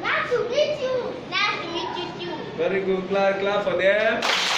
Nice to meet you. Nice to meet you too. Very good. Clap, clap for them.